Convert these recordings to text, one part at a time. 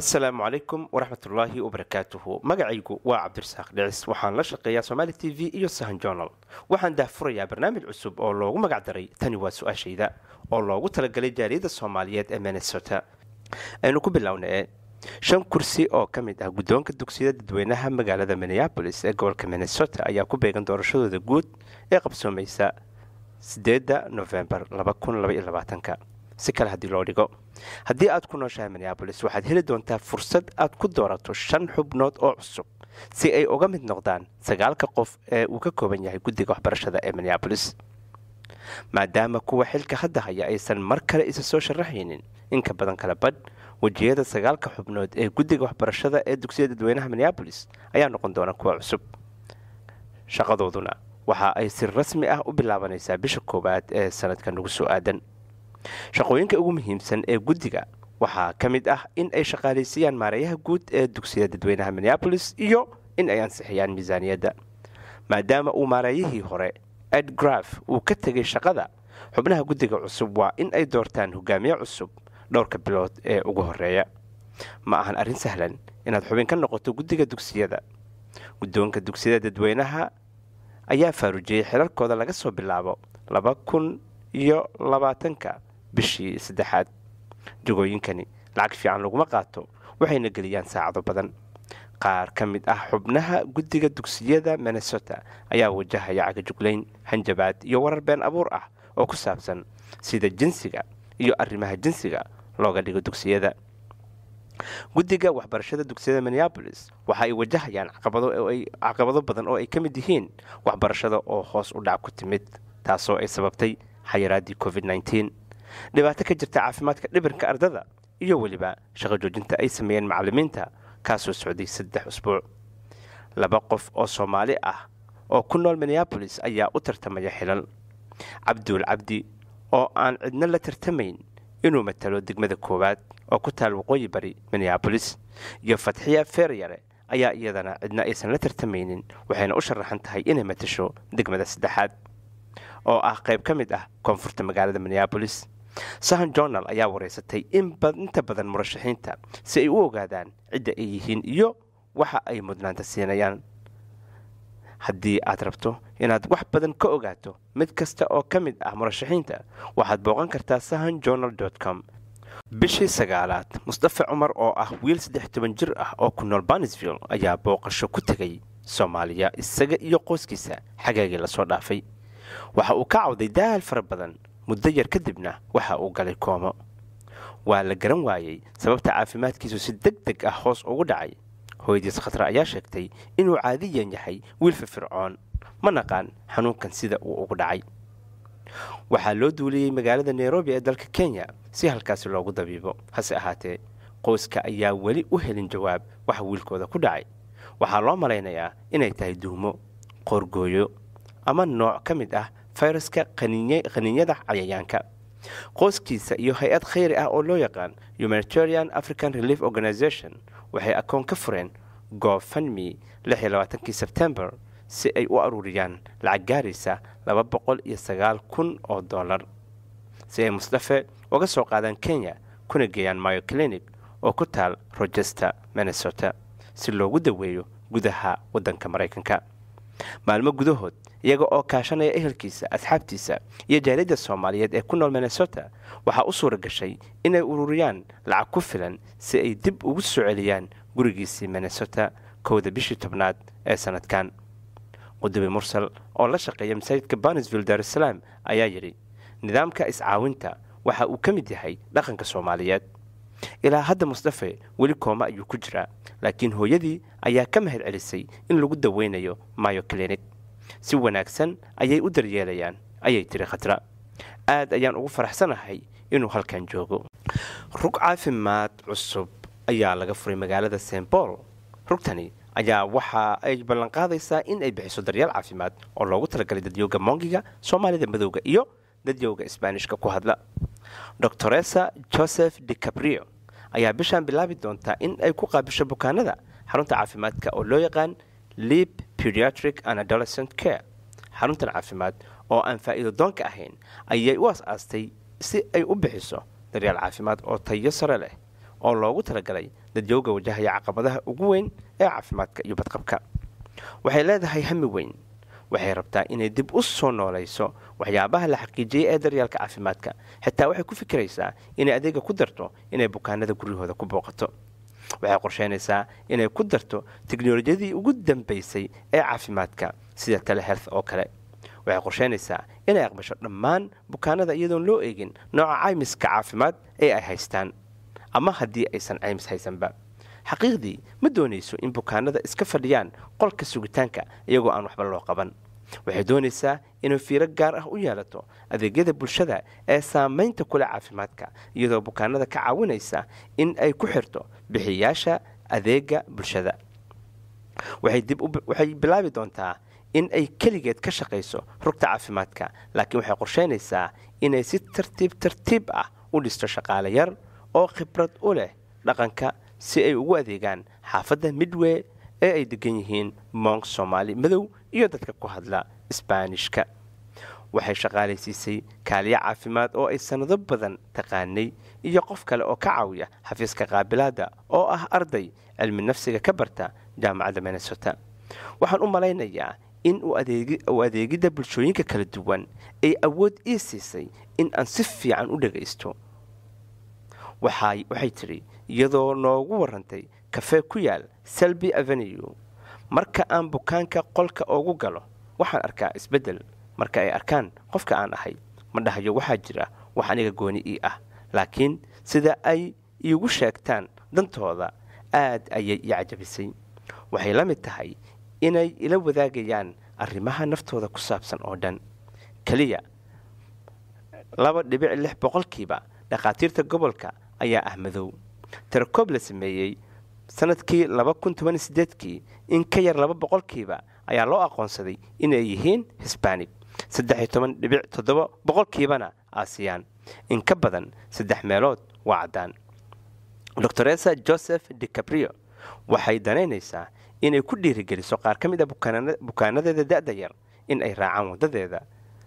asalaamu calaykum waraxmatullaahi wabarakaatuhu magacaygu waa cabdirasaaq dhicis. Waxaan la shaqeeyaa somaali t v iyo sahan journal. Waxaan daahfurayaa barnaamij cusub oo loogu magac daray tani waa su'aashayda oo loogu talagalay jaaliyadda soomaaliyeed ee minnesota. Aynu ku bilownee shan kursi oo ka mid ah guddoonka dugsiyada dadweynaha magaalada minneabolis ee gobolka minnesota ayaa ku beegan doorashadooda guud ee qabsoomaysa sideedda nofembar ka si kale haddii loo dhigo. Haddii aad ku nooshahay minneabolis waxaad heli doontaa fursad aad ku doorato shan xubnood oo cusub si ay uga mid noqdaan sagaalka qof ee uu ka kooban yahay guddiga waxbarashada ee minneabolis maadaama kuwa xilka hadda haya aysan mar kale isa soo sharaxaynin inka badan kala badh wejiyada sagaalka xubnood ee guddiga waxbarashada ee dugsiyada dadweynaha minneabolis ayaa noqon doona kuwa cusub. Shaqadooduna waxa ay si rasmi ah u bilaabanaysaa bisha koowaad ee sanadka nagu soo aadan shaqooyinka ugu muhiimsan ee guddiga waxaa ka mid ah in ay shaqaalaysiiyaan maareeyaha guud ee dugsiyada dadweynaha minneabolis iyo in ay ansixiyaan miisaaniyadda. Maadaama uu maareeyihii hore ed graf uu ka tegay shaqada xubnaha guddiga cusub waa in ay doortaan hogaamiye cusub dhowrka bilood ee ugu horreeya ma ahan arrin sahlan inaad xubin ka noqoto guddiga dugsiyada. Guddoonka dugsiyada dadweynaha ayaa faarujiyey xilarkooda laga soo bilaabo laba kun iyo labaatanka bishii saddexaad jagooyinkani lacag fiican laguma qaato waxayna geliyaan saacado badan. Qaar ka mid ah xubnaha guddiga dugsiyada minnesota ayaa wajahaya cagajuglayn hanjabaad iyo warar been abuur ah oo ku saabsan sida jinsiga iyo arrimaha jinsiga looga dhigo dugsiyada. Guddiga waxbarashada dugsiyada minneabolis waxa ay wajahayaan caqabado badan oo ay ka mid yihiin waxbarashada oo hoos u dhac ku timid taasoo ay sababtay xayiraaddii covid dhibaato ka jirta caafimaadka dhibirka ardada iyo weliba shaqo joojinta ay sameeyeen macallimiinta kaasoo socday saddex usbuuc. Laba qof oo soomaali ah oo ku nool minneabolis ayaa u tartamaya xilal. Cabduul cabdi oo aan cidna la tartamayn inuu matalo degmada koowaad oo ku taal waqooyi bari minneabolis iyo fatxiya feeryare ayaa iyadana cidna aysan la tartamaynin waxayna u sharaxan tahay inay matasho degmada saddexaad oo ah qayb ka mid ah koonfurta magaalada minneabolis sahan journal ayaa wareysatay inta badan murashaxiinta si ay u ogaadaan cidda ay yihiin iyo waxa ay mudnaanta siinayaan. Haddii aad rabto inaad wax badan ka ogaato mid kasta oo ka mid ah murashaxiinta waxaad booqan kartaa sahan journal com. Bishii sagaalaad mustafa cumar oo ah wiil saddex toban jir ah oo ku nool banisville ayaa booqasho ku tegay soomaaliya isaga iyo qoyskiisa xagaagii la soo dhaafay. Waxa uu ka cawday daal fara badan muddo yar kadibna waxa uu galay koomo. Waa la garan waayey sababta caafimaadkiisu si deg deg ah hoos ugu dhacay. Hooyadiis khatra ayaa sheegtay inuu caadiyan yahay wiil firfircoon ma naqaan xanuunkan sida uu ugu dhacay. Waxaa loo duuliyey magaalada nairobi ee dalka kenya si halkaasi loogu dabiibo. Hase ahaatee qoyska ayaa weli u helin jawaab waxa wiilkooda ku dhacay. Waxaa loo malaynayaa inay tahay duumo qoorgooyo ama nooc ka mid ah fayraska qaniinyada cayayaanka. Qoyskiisa iyo hay'ad khayri ah oo loo yaqaan humanitarian african relief organization waxay akoon ka fureen gofanmi kii sebtembar si ay u aruuriyaan lacag gaaraysa laba boqol iyo sagaal kun oo dollar. Si ay musdafe uga soo qaadaan kenya kuna geeyaan mayo clinic oo ku taal rochester minnesota si loogu daweeyo gudaha waddanka maraykanka maalmo gudahood iyaga oo kaashanaya ehelkiisa asxaabtiisa iyo jaaliyadda soomaaliyeed ee ku nool minnesota waxaa u suura gashay inay ururiyaan lacag ku filan si ay dib ugu soo celiyaan gurigiisii minnesota kowda bishii tobnaad ee sanadkan. Qudubi mursal oo la shaqeeya masaajidka banisville darusalaam ayaa yidhi nidaamka iscaawinta waxa uu ka mid yahay dhaqanka soomaaliyeed ilaa hadda musdafe weli kooma ayuu ku jiraa laakiin hooyadii ayaa ka mahad celisay in lagu daweynayo mayo clinic si wanaagsan ayay u daryeelayaan ayay tiri khatra. Aad ayaan ugu faraxsanahay inuu halkan joogo. Rug caafimaad cusub ayaa laga furay magaalada st baul rugtani ayaa waxa ay ballanqaadaysaa in ay bixiso daryeel caafimaad oo loogu talagalay dadyooga mongiga soomaalida madowga iyo dadyowga isbaanishka ku hadla. Doctoresa joseph de cabrio ayaa bishaan bilaabi doontaa in ay ku qaabisho bukaanada xarunta caafimaadka oo loo yaqaan lib pediatric and adolescent care. Xaruntan caafimaad oo aan faa'iido doonka ahayn ayay u as-aastay si ay u bixiso daryeel caafimaad oo tayo sare leh oo loogu talagalay dadjooga wajahaya caqabadaha ugu weyn ee caafimaadka iyo badqabka. Waxay leedahay hami weyn waxay rabtaa inay dib u soo noolayso waxyaabaha la xaqiijiyey ee daryaalka caafimaadka. Xitaa waxay ku fikiraysaa inay adeega ku darto inay bukaanada guryahooda ku booqato. Waxay qorsheynaysaa inay ku darto teknolojiyadii ugu dambaysay ee caafimaadka sida telehealth oo kale. Waxay qorsheynaysaa inay aqbasho dhammaan bukaanada iyadoon loo eegin nooca caymiska caafimaad ee ay haystaan ama haddii aysan caymis haysanba. Xaqiiqdii ma doonayso in bukaanada iska fadhiyaan qolka sugitaanka iyagoo aan waxba loo qaban waxay doonaysaa inay fiiro gaar ah u yeelato adeegyada bulshada ee saamaynta kule caafimaadka iyadoo bukaanada ka caawinaysa in ay ku xirto bixiyaasha adeega bulshada. Waxay bilaabi doontaa in ay keligeed ka shaqayso rugta caafimaadka laakiin waxay qorsheynaysaa inay si tartiib tartiib ah u dhisto shaqaale yar oo khibrad u leh dhaqanka si ay ugu adeegaan xaafadda midway ee ay degan yihiin monk soomaali madow iyo dadka ku hadla isbaanishka. Waxay shaqaalaysiisay kaaliyo caafimaad oo ay sannado badan taqaanay iyo qof kale oo ka caawiya xafiiska qaabilaadda oo ah arday cilmi nafsiga ka barta jaamacadda minnesota. Waxaan u malaynayaa in uu adeegidda bulshooyinka kala duwan ay awood ii siisay in aan si fiican u dhagaysto. Waxay tidhi iyadoo noogu warrantay kafee ku yaal selby avenue marka aan bukaanka qolka ugu galo waxaan arkaa isbeddel. Marka ay arkaan qofka aan ahay ma dhahayo waxaa jira wax aniga gooni ii ah. Laakiin sida ay iigu sheegtaan dantooda aad ayay ii cajabisay. Waxay la mid tahay inay ila wadaagayaan arrimaha naftooda ku saabsan oo dhan. Keliya laba dhibic lix boqolkiiba dhakhaatiirta gobolka ayaa ah madow. Tirakoob la sameeyey sannadkii sideedkii in ka yar laba boqolkiiba ayaa loo aqoonsaday inay yihiin hisbanig boqolkiibana aasiyaan in ka badan saddex meelood waa caddaan. Doctoresa joseph dicabrio waxay danaynaysaa inay ku dhiirigeliso qaar ka mid a bukaanadeeda da'da yar in ay raacaan waddadeeda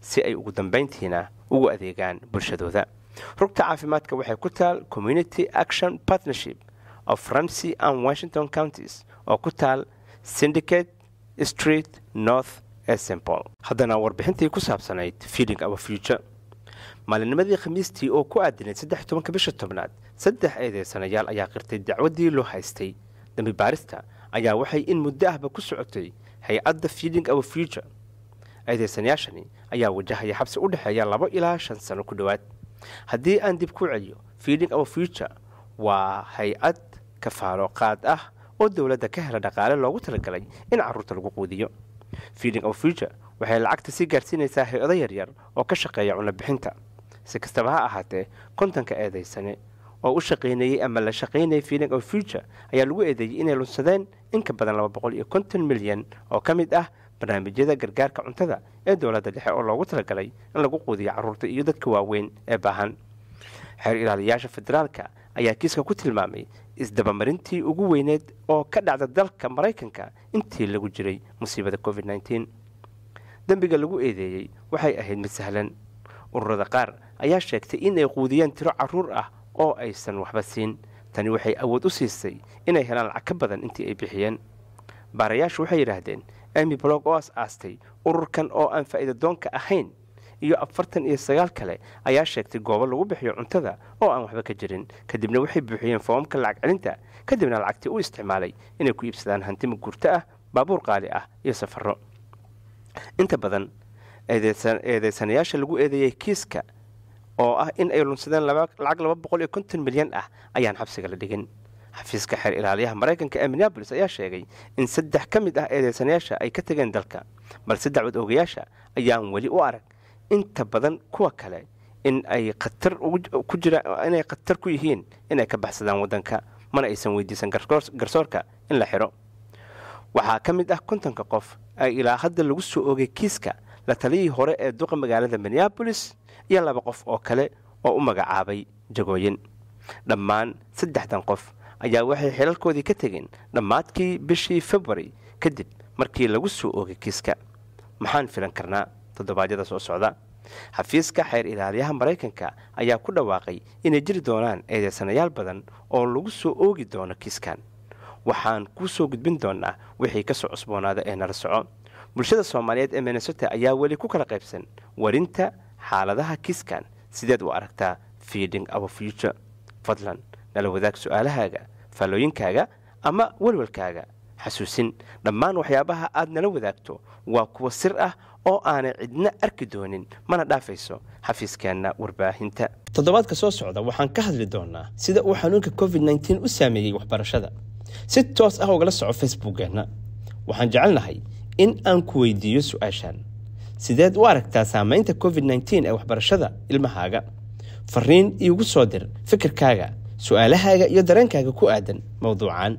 si ay ugu dambayntiina ugu adeegaan bulshadooda. Rugta caafimaadka waxay ku taal community action partnership of ramsey and washington counties oo ku taal syndicate street north paul. Haddana warbixintii ku saabsanayd feeling our future. Maalinimadii khamiistii oo ku aadinayd saddex tobanka bisha tobnaad saddex eedeysanayaal ayaa qirtay dacwaddii loo haystay. Dambi baarista ayaa waxay in muddo ahba ku socotay hay'adda feeling our future. Eedeysanayaashani ayaa wajahaya xabsi u dhexeeya labo ilaa shan sano ku dhowaad. Haddii aan dib ku celiyo feeling our future waa hay'ad kafaalo qaad ah oo dowladda ka hela dhaqaale loogu talagalay in carruurta lagu quudiyo. Feeling our future waxay lacagta sii gaarsiinaysaa hay'ado yaryar oo ka shaqeeya cunobixinta si kastaba ha ahaatee kontonka eedaysane oo u shaqaynayey ama la shaqaynayay feeling our future ayaa lagu eedeeyey inay lunsadeen in ka badan laba boqol iyo konton milyan oo ka mid ah barnaamijyada gargaarka cuntada ee dowladda dhexe oo loogu talagalay in lagu quudiyo carruurta iyo dadka waaweyn ee baahan. Xeer ilaaliyaasha federaalka ayaa kiiska ku tilmaamay isdabamarintii ugu weyneed oo ka dhacda dalka maraykanka intii lagu jiray musiibada covid nteen dembiga lagu eedeeyey waxay ahayd mid sahlan. Ururada qaar ayaa sheegtay in ay quudiyeen tiro carruur ah oo aysan waxba siin. Tani waxay awood u siisay inay helaan lacag ka badan intii ay bixiyeen. Baarayaashu waxay yidhaahdeen emy blog oo as aastay ururkan oo aan faa'iida doonka ahayn iyo afartan iyo sagaal kale ayaa sheegtay goobo lagu bixiyo cuntada oo aan waxba ka jirin. Kadibna waxay buuxiyeen foomamka lacag celinta kadibna lacagtii u isticmaalay inay ku iibsadaan hantimi guurto ah baabuur qaali ah iyo safarro. Inta badan eedeysanayaasha lagu eedeeyey kiiska oo ah in ay lunsadeen lacag laba boqol iyo konton milyan ah ayaan xabsiga la dhigin. Xafiiska xeer ilaaliyaha maraykanka ee minneabolis ayaa sheegay in saddex ka mid ah eedeysanayaasha ay ka tageen dalka balse dacwad oogayaasha ayaan weli u arag inta badan kuwa kale inay khatar ku yihiin inay ka baxsadaan waddanka mana aysan weydiisan garsoorka in la xidho waxaa ka mid ah kontonka qof ay ilaa hadda lagu soo oogay kiiska la taliyii hore ee duqa magaalada minneabolis iyo laba qof oo kale oo u magacaabay jagooyin. Dhammaan saddexdan qof ayaa waxay xilalkoodii ka tegeen dhammaadkii bishii february kadib markii lagu soo oogay kiiska. Maxaan filan karnaa toddobaadyada soo socda. Xafiiska xeer ilaaliyaha maraykanka ayaa ku dhawaaqay inay jiri doonaan eedeysanayaal badan oo lagu soo oogi doono kiiskan. Waxaan kuu soo gudbin doonaa wixii ka soo cusboonaada ee nala soco. Bulshada soomaaliyeed ee minnesota ayaa weli ku kala qaybsan warinta xaaladaha kiiskan. Sideed u aragtaa feeding our future. Fadlan nala wadaag su'aalahaaga faallooyinkaaga ama welwalkaaga xasuusin. Dhammaan waxyaabaha aad nala wadaagto waa kuwa sir ah oo aanay cidna arki doonin. Mana dhaafayso xafiiskeenna warbaahinta. Toddobaadka soo socda waxaan ka hadli doonaa sida uu xanuunka covid nteen u saameeyey waxbarashada. Si toos ah ugala soco facebookkeenna waxaan jecelnahay in aan ku weydiiyo su'aashan sideed u aragtaa saamaynta covid nteen ee waxbarashada ilmahaaga. Fariin iigu soo dir fikirkaaga su'aalahaaga iyo dareenkaaga ku aadan mowduucan